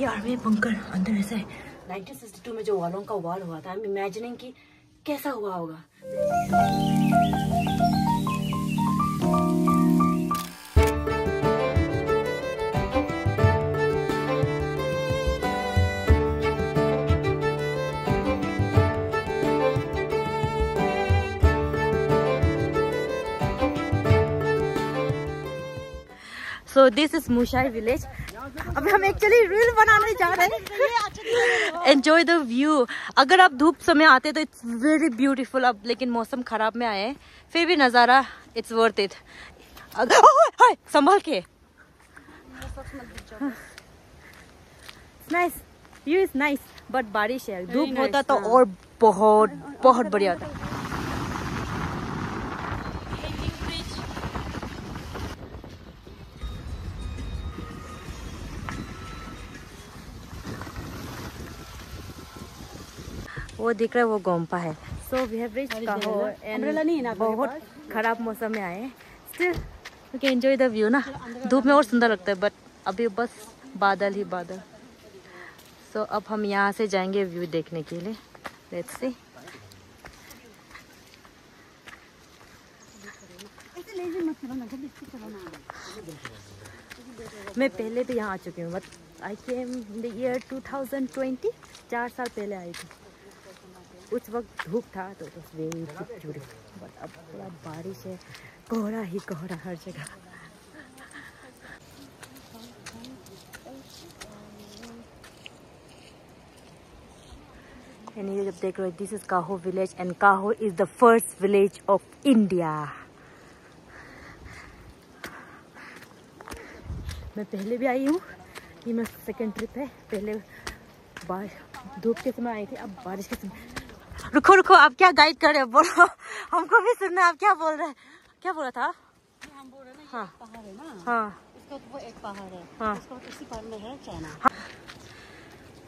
ये army bunker अंदर ऐसा। है 1962 में जो वालों का वार हुआ था आई एम इमेजिनिंग कि कैसा हुआ होगा। So this is Mushai village अभी हम एक्चुअली रील बनाने जा रहे हैं। एंजॉय द व्यू अगर आप धूप समय आते तो इट्स वेरी ब्यूटीफुल अब लेकिन मौसम खराब में आए फिर भी नज़ारा इट्स वर्थ इट अगर संभाल के। Nice view is nice but बारिश है। धूप होता तो और बहुत बहुत बढ़िया होता। वो दिख रहा है वो गोम्पा है। So we have reach and बहुत खराब मौसम में आए still we can enjoy the view ना। धूप में और सुंदर लगता है बट अभी बस बादल ही बादल। सो so, अब हम यहाँ से जाएँगे व्यू देखने के लिए। लेट्स सी मैं पहले भी यहाँ आ चुकी हूँ but I came in the year 2020 चार साल पहले आई थी। उस वक्त धूप था तो वेरी ब्यूटीफुल बट अब थोड़ा बारिश है। कोहरा ही कोहरा हर जगह। एंड जब देख रहे हो this is Kaho village and Kaho is the first village of India मैं पहले भी आई हूँ। ये मेरा सेकेंड ट्रिप है। पहले बारिश धूप के समय आई थी, अब बारिश के समय। रुको रुको आप क्या गाइड कर रहे हो? बोलो। हमको भी सुनना आप क्या बोल रहे हैं? क्या बोला था? हम बोल रहे हैं हाँ। पहाड़ है ना। हाँ। इसका तो वो एक पहाड़ है। हाँ। इसका उसी पहाड़ में है चाइना।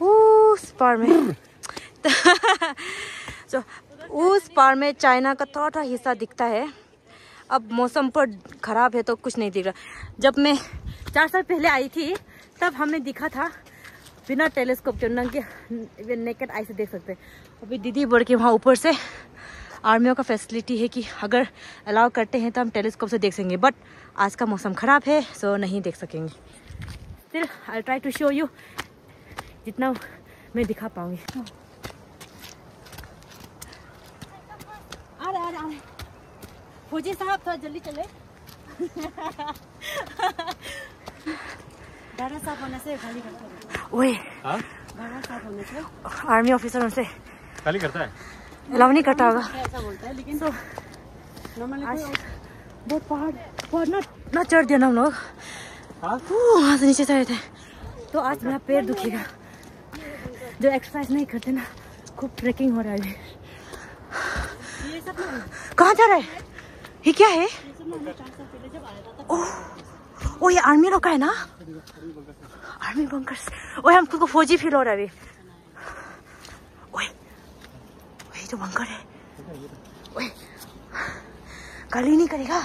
उस पार में। so, उस पार में चाइना का थोड़ा थोड़ा हिस्सा दिखता है। अब मौसम पर खराब है तो कुछ नहीं दिख रहा। जब मैं चार साल पहले आई थी तब हमें दिखा था बिना टेलीस्कोप के नंगे नेकेड आई से देख सकते हैं। अभी दीदी बढ़ के वहाँ ऊपर से आर्मियों का फैसिलिटी है कि अगर अलाउ करते हैं तो हम टेलीस्कोप से देख सकेंगे। बट आज का मौसम ख़राब है सो नहीं देख सकेंगे। Still I try to show you जितना मैं दिखा पाऊँगी। फौजी साहब, थोड़ा जल्दी चले। है हाँ आर्मी ऑफिसर उनसे खाली करता है अलाउ नहीं करता होगा ऐसा बोलता है लेकिन तो बहुत पहाड़ पहाड़ ना ना चढ़ दिया ना हम लोग हाँ वहाँ से नीचे चढ़े थे तो आज मेरा पैर दुखेगा जो एक्सरसाइज नहीं करते ना खूब ट्रेकिंग हो रहा है कहाँ जा रहा है ये क्या है ये सब ना हमने चार साल पहले जब आया था तब ओह ओ ये आर्मी लोग का है ना आर्मी बंकर्स ओए हम खुद को फौजी फील हो रहा है अभी ओए ओए जो बंकर है ओए गाली नहीं करेगा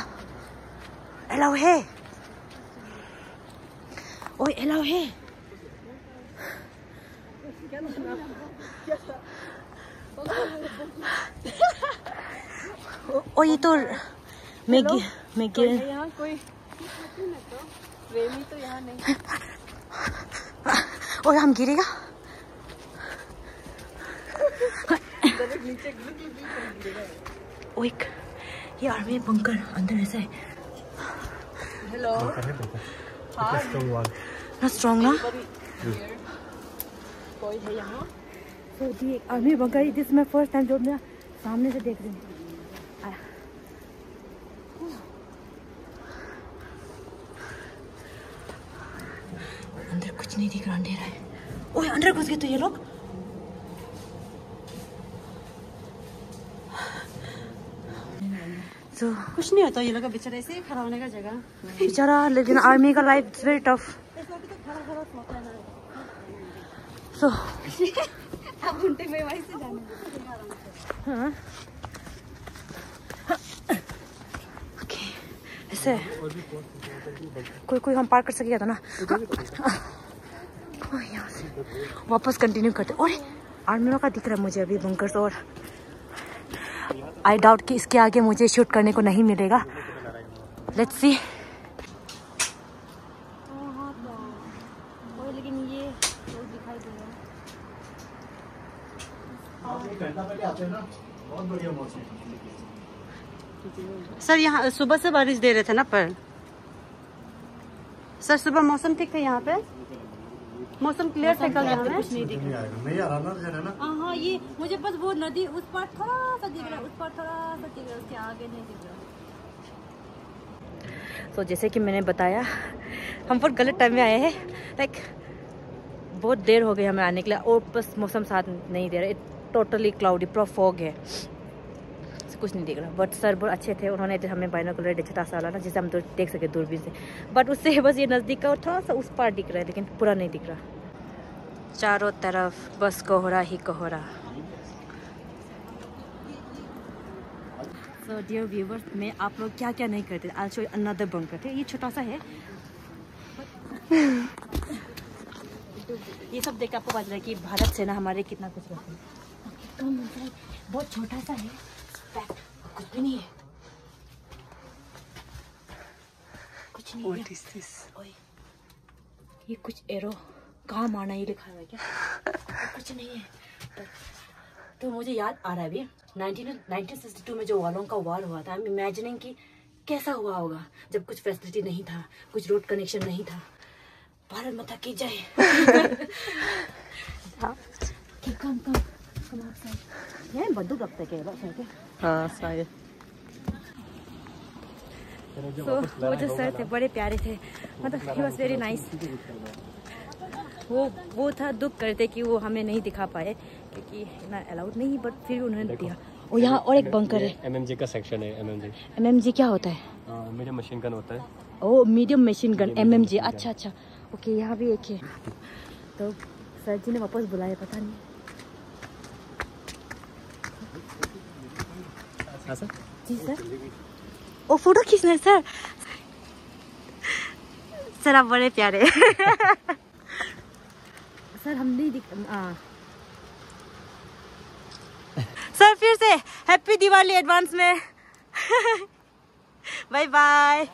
अलाउ है ओए अलाउ है ओ, ये तो मैगी मैगी यहाँ प्रेमी तो यहाँ नहीं और हम गिरेगा? ओए ये आर्मी बंकर अंदर ऐसा है। हेलो स्ट्रॉन्ग ना स्ट्रॉन्ग ना कोई है यहाँ। तो ये आर्मी बंकर दिस मैं फ़र्स्ट टाइम जो मैं सामने से देख रही हूँ आया। अंदर कुछ नहीं दिख रहा अंधेरा है। ओए अंदर घुस गए तो ये लोग। तो कुछ नहीं होता ये लोग बेचारे ऐसे ही खड़ा होने का जगह। बेचारा लेकिन आर्मी का लाइफ वेरी टफ तो है सो अब घंटे में वहीं से जाना। हाँ। ओके ऐसे। कोई कोई हम पार कर सकेगा तो ना? वापस कंटिन्यू करते और आर्मियों का दिख रहा है मुझे अभी बंकर्स और। आई डाउट कि इसके आगे मुझे शूट करने को नहीं मिलेगा। लेट्स सी लेकिन ये दिखाई दे रहा है। बहुत बढ़िया मौसम सर यहाँ सुबह से बारिश दे रहे थे ना पर? सर सुबह मौसम ठीक था यहाँ पे? मौसम क्लियर था कल यहाँ कुछ नहीं दिख रहा ना हाँ हाँ ये मुझे बस वो नदी उस पार थोड़ा सा दिख रहा है उस पार थोड़ा सा दिख रहा है उसके आगे नहीं दिख रहा। तो जैसे कि मैंने बताया हम बहुत गलत टाइम में आए हैं। लाइक बहुत देर हो गई हमें आने के लिए और बस मौसम साथ नहीं दे रहा है। टोटली क्लाउडी पूरा फॉग है। कुछ नहीं दिख रहा। बट सर बहुत अच्छे थे। उन्होंने तो हमें बाइनोकुलर छोटा सा वाला ना जिसे हम तो देख सके दूरबीन से। बट उससे बस ये नज़दीक का और थोड़ा सा उस पार दिख रहा है लेकिन पूरा नहीं दिख रहा। चारों तरफ़ बस कोहरा ही कोहरा। सो डियर व्यूवर्स में आप लोग क्या क्या नहीं करते? आई शो अनदर बंकर थे ये छोटा सा है। ये सब देख के आपको पता चला कि भारत से ना हमारे कितना कुछ रहता है। बहुत छोटा सा है। कुछ भी नहीं है कुछ नहीं है ओए, ये कुछ एरो कहाँ मारना ये लिखा हुआ है क्या कुछ नहीं है तो, तो मुझे याद आ रहा है अभी 19 1962 में जो वालों का वार हुआ था आई एम इमेजिनिंग कि कैसा हुआ होगा जब कुछ फैसिलिटी नहीं था कुछ रोड कनेक्शन नहीं था भारत माता की जय कम कम कम हैं हाँ शायद तो वो जो सर थे बड़े प्यारे थे मतलब ही वॉज़ वेरी नाइस वो वो था दुख करते कि वो हमें नहीं दिखा पाए क्योंकि ना अलाउड नहीं बट फिर भी उन्होंने दिया। और यहाँ और एक बंकर है। एमएमजी का सेक्शन है एमएमजी एमएमजी क्या होता है? मेरे मशीन गन होता है। ओ मीडियम मशीन गन एम अच्छा अच्छा। ओके यहाँ भी एक है। तो सर जी ने वापस बुलाया पता नहीं। हाँ सर। जी सर। ओ फ़ोटो खींचना है सर। सर आप बड़े प्यारे सर हम नहीं दिख हाँ सर फिर से हैप्पी दिवाली एडवांस में। Bye bye.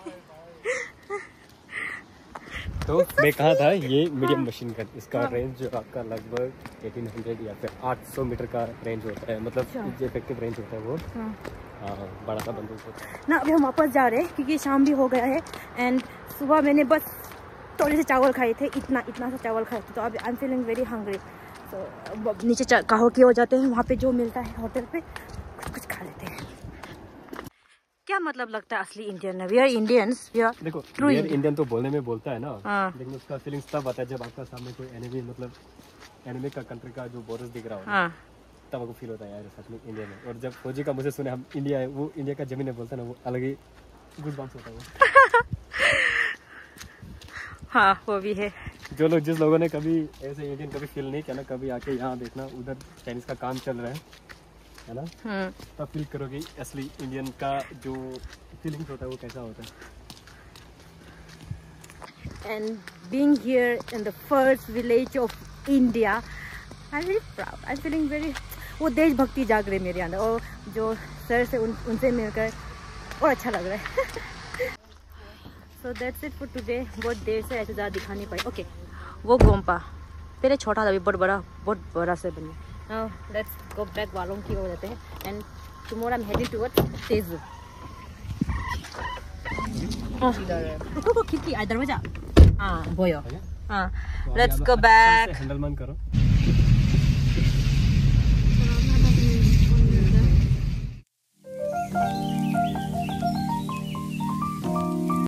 तो मैं कहा था ये मीडियम मशीन का इसका रेंज जो आपका लगभग 1800 या फिर 800 मीटर का रेंज होता है मतलब अच्छा। जो इफ़ेक्टिव रेंज होता है वो। हाँ हाँ, बड़ा सा बंदूक ना अभी हम वापस जा रहे हैं क्योंकि शाम भी हो गया है एंड सुबह मैंने बस थोड़े से चावल खाए थे इतना इतना सा चावल खाए थे तो अब I am feeling very hungry तो नीचे काहो की हो जाते हैं वहाँ पे जो मिलता है होटल पे कुछ कुछ खा लेते हैं। क्या मतलब लगता है असली इंडियन है? We are Indians we are देखो रियल इंडियन तो बोलने में बोलता है ना हाँ। लेकिन उसका फीलिंग्स तब आता है जब आपका सामने कोई एनिमी मतलब एनिमी का कंट्री का जो बॉर्डर दिख रहा हो हाँ। तब आपको फील होता है यार सच में इंडियन है और जब फौजी का मुझे सुने हम इंडिया है वो इंडिया का ज़मीन है बोलता ना वो अलग ही गुड बात होता है हाँ वो भी है। जो लोग जिस लोगों ने कभी ऐसे इंडियन कभी फील नहीं किया ना कभी आके यहाँ देखना उधर चाइनीज़ का काम चल रहा है है ना? हम्म। तब फील करोगे असली इंडियन का जो फीलिंग्स होता है वो कैसा होता है। And being here in the first village of India, I'm very proud. I'm feeling very वो देशभक्ति जाग रही मेरे अंदर और जो सर से उन उनसे मिलकर और अच्छा लग रहा है। So that's it for today बहुत देर से ऐसे ज़्यादा दिखा नहीं पाई। ओके वो गोम्पा पहले छोटा था अभी बहुत बड़ा बहुत बड़ा से बन लेट्स गो बैक वालों की हो जाते हैं। And tomorrow I am heading towards Tezu खिड़की दरवाज़ा। हाँ। बोयो हाँ लेट्स गो बैक हैंडल मन करो।